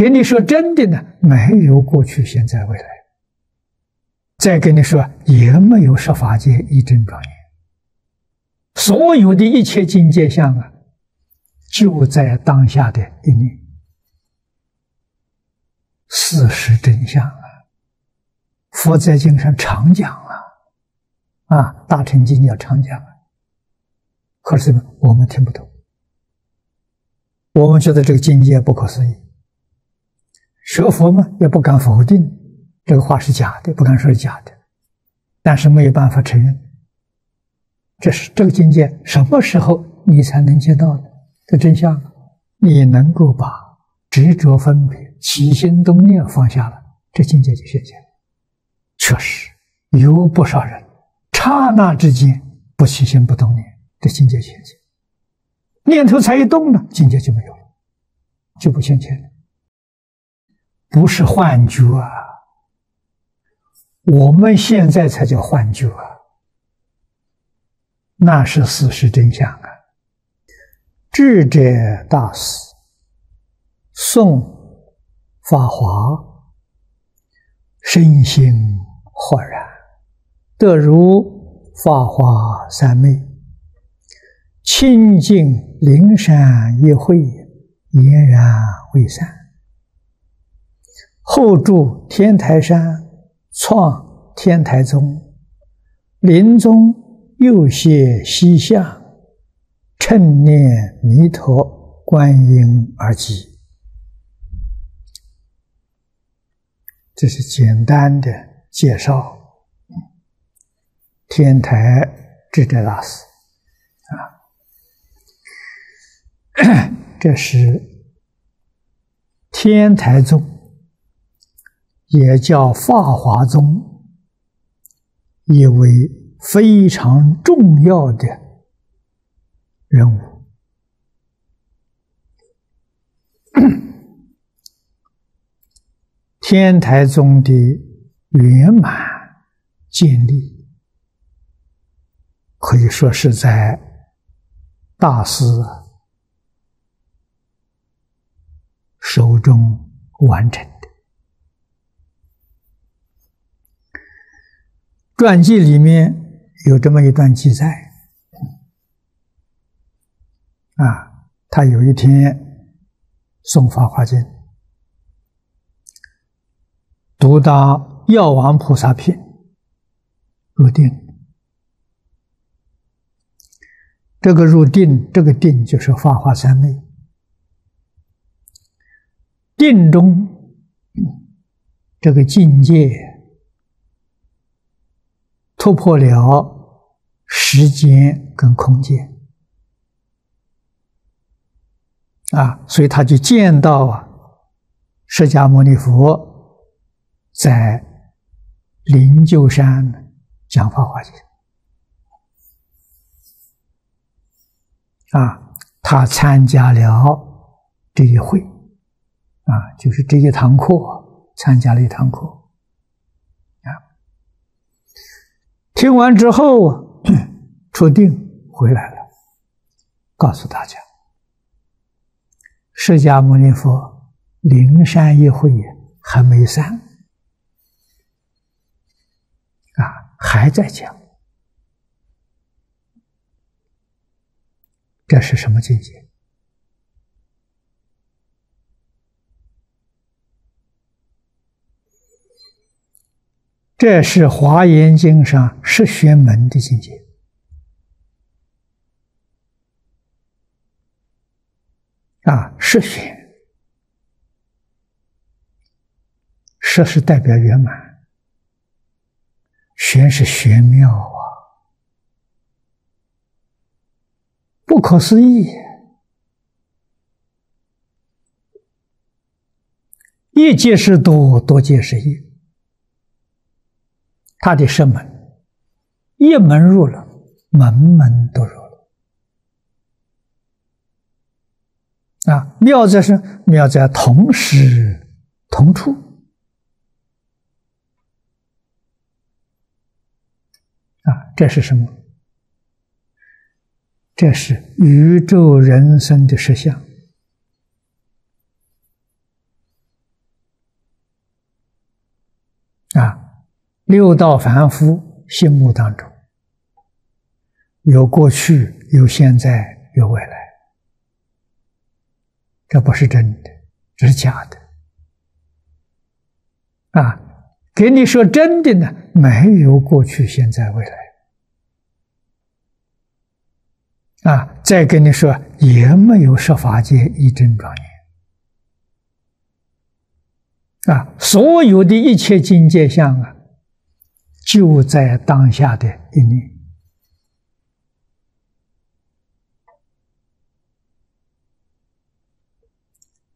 给你说真的呢，没有过去、现在、未来。再跟你说，也没有十法界一真庄严。所有的一切境界相啊，就在当下的一念。事实真相啊，佛在经上常讲啊，啊，大乘经要常讲啊。可是呢，我们听不懂，我们觉得这个境界不可思议。学佛嘛，也不敢否定这个话是假的，不敢说是假的，但是没有办法承认。这是这个境界，什么时候你才能见到的真相？你能够把执着分别、起心动念放下了，这境界就现前。确实有不少人刹那之间不起心不动念，这境界现前。念头才一动呢，境界就没有了，就不现前了。不是幻觉啊！我们现在才叫幻觉啊！那是事实真相啊！智者大师宋法华，身心豁然，得如法华三昧，清净灵山一会，俨然未散。后住天台山，创天台宗，临终又谢西向，称念弥陀观音而寂。这是简单的介绍。天台智者大师啊，这是天台宗。也叫法华宗，一位非常重要的人物。天台宗的圆满建立，可以说是在大师手中完成。传记里面有这么一段记载，啊，他有一天诵《法华经》，读到《药王菩萨品》，入定。这个入定，这个定就是法华三昧。定中这个境界。突破了时间跟空间。啊，所以他就见到啊，释迦牟尼佛在灵鹫山讲法华经。啊，他参加了这一会。啊，就是这一堂课，参加了一堂课。听完之后，出定回来了，告诉大家：释迦牟尼佛灵山一会还没散，啊，还在讲。这是什么境界？这是《华严经》上十玄门的境界。啊，十玄，十是代表圆满，玄是玄妙啊，不可思议，一界是多，多界是一。他的生门，一门入了，门门都入了。啊，妙在是妙在同时同处。啊，这是什么？这是宇宙人生的实相。啊，六道凡夫心目当中有过去，有现在，有未来，这不是真的，这是假的。啊，给你说真的呢，没有过去、现在、未来。啊，再跟你说，也没有十法界一真庄严。啊，所有的一切境界相啊，就在当下的一念。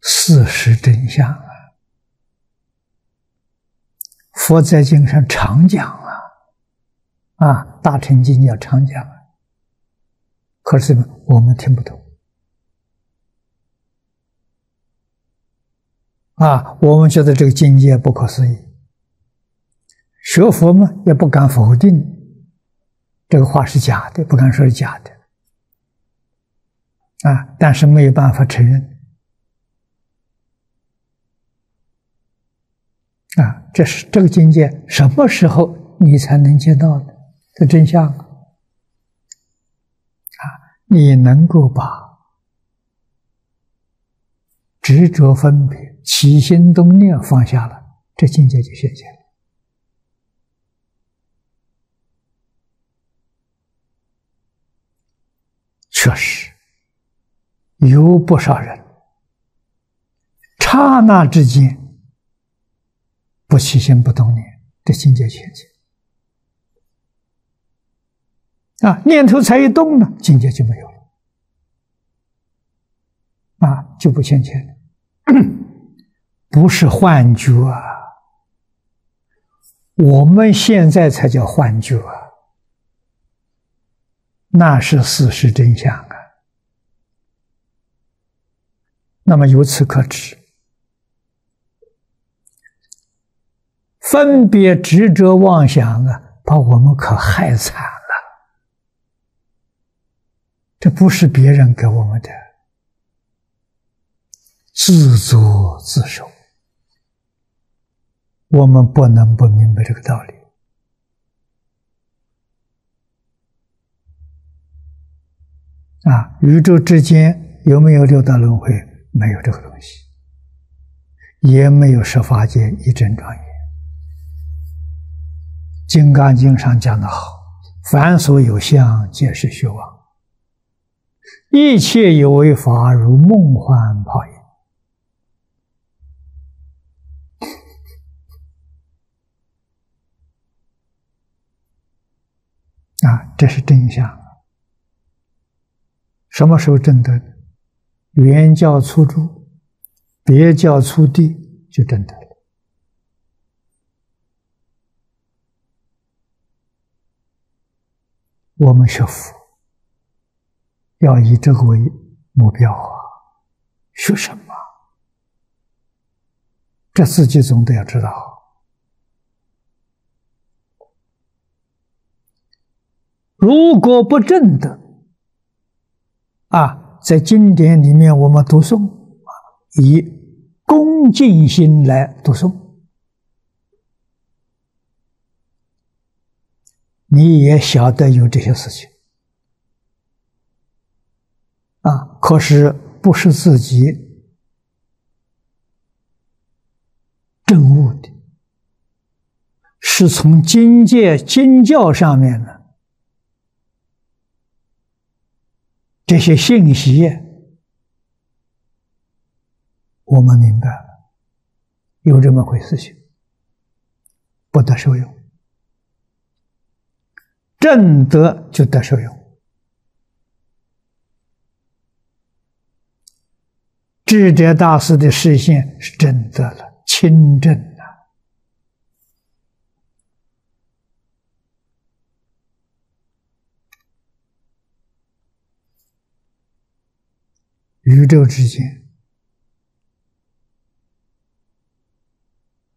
事实真相啊，佛在经上常讲啊，啊，大乘经要常讲，可是我们听不懂。啊，我们觉得这个境界不可思议，学佛嘛也不敢否定这个话是假的，不敢说是假的。啊，但是没有办法承认。啊，这是这个境界，什么时候你才能见到的？的真相啊，你能够把。执着分别、起心动念放下了，这境界就显现了。确实，有不少人刹那之间不起心不动念，这境界现前啊，念头才一动呢，境界就没有了，啊，就不现前了。不是幻觉啊！我们现在才叫幻觉啊，那是事实真相啊。那么由此可知，分别执着妄想啊，把我们可害惨了。这不是别人给我们的。自作自受，我们不能不明白这个道理啊！宇宙之间有没有六道轮回？没有这个东西，也没有十法界一真庄严。《金刚经》上讲的好：“凡所有相，皆是虚妄；一切有为法，如梦幻泡影。”啊，这是真相。什么时候证得？原教初住，别教初地，就证得了。我们学佛要以这个为目标啊！学什么？这自己总得要知道。如果不正的啊，在经典里面我们读诵，以恭敬心来读诵，你也晓得有这些事情啊，可是不是自己证悟的，是从经界经教上面呢。这些信息，我们明白了，有这么回事情，不得受用，正德就得受用。智者大师的视线是正德了，清正。宇宙之间，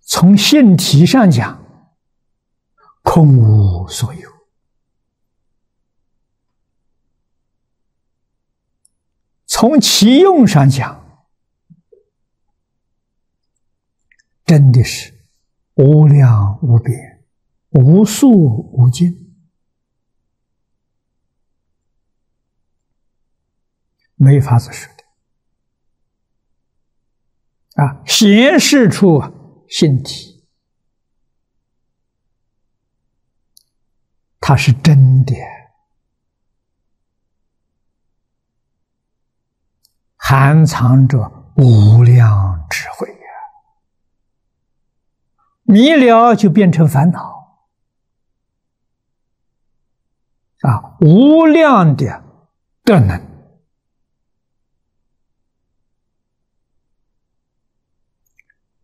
从性体上讲，空无所有；从其用上讲，真的是无量无边，无数无尽，没法子说的啊！显示出性体，它是真的，含藏着无量智慧呀。迷了就变成烦恼啊！无量的德能，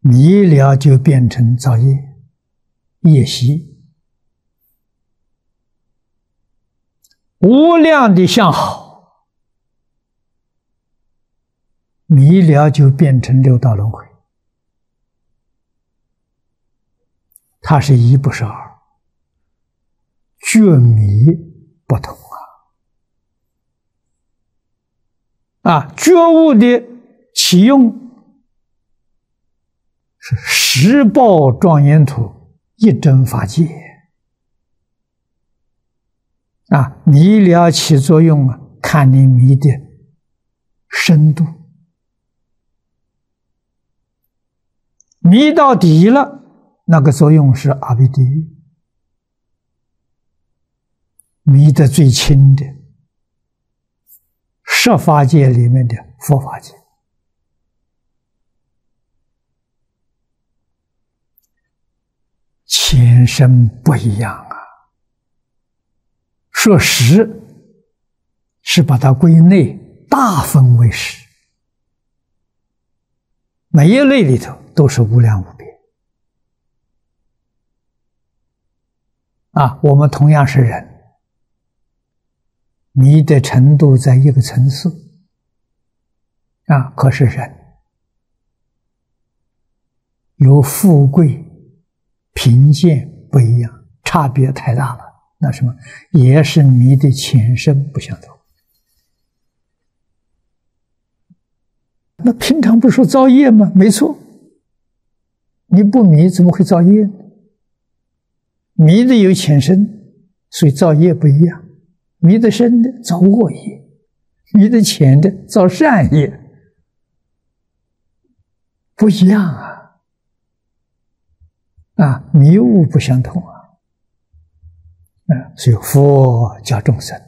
迷了就变成造业业习，无量的相好，迷了就变成六道轮回。它是一不是二，觉迷不同啊！啊，觉悟的启用是十报庄严土一真法界。啊，迷了起作用啊，看你迷的深度，迷到底了。那个作用是阿鼻地狱，迷得最轻的，十法界里面的佛法界，前身不一样啊。说十，是把它归类，大分为十，每一类里头都是无量无边。啊，我们同样是人，迷的程度在一个层次，啊，可是人有富贵、贫贱不一样，差别太大了。那什么，也是迷的前身不相同。那平常不说造业吗？没错，你不迷怎么会造业呢？迷的有浅深，所以造业不一样；迷的深的造恶业，迷的浅的造善业，不一样啊！啊，迷悟不相同啊！啊，所以佛教众生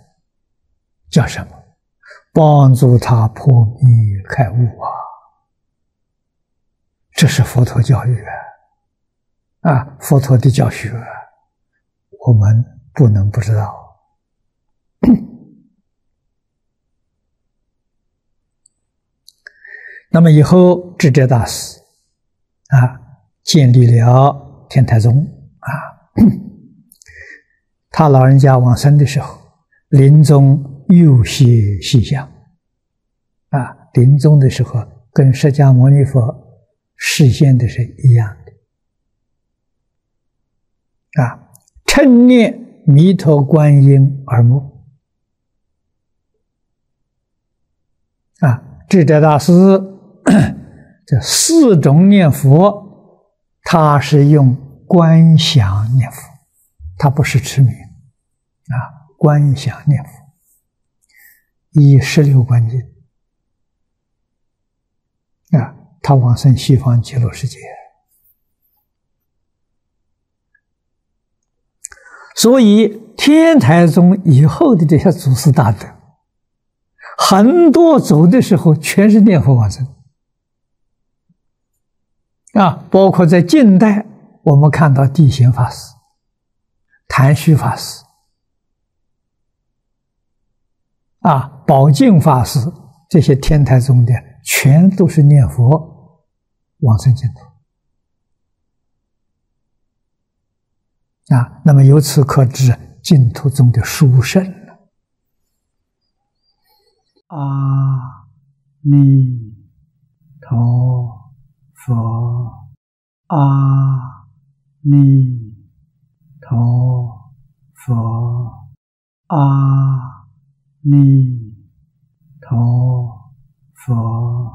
叫什么？帮助他破迷开悟啊！这是佛陀教育啊！啊，佛陀的教学。我们不能不知道。那么以后智者大师啊，建立了天台宗啊，他老人家往生的时候，临终又写细像啊，临终的时候跟释迦牟尼佛示现的是一样的啊。称念弥陀观音而目啊！智者大师 这四种念佛，他是用观想念佛，他不是持名啊。观想念佛，以十六观经啊，他往生西方极乐世界。所以，天台宗以后的这些祖师大德，很多走的时候全是念佛往生啊！包括在近代，我们看到地贤法师、谭虚法师啊、宝镜法师这些天台宗的，全都是念佛往生净土。啊，那么由此可知净土中的殊胜了。阿弥陀 Phở A Ni Tho Phở A Ni Tho Phở